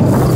Bye.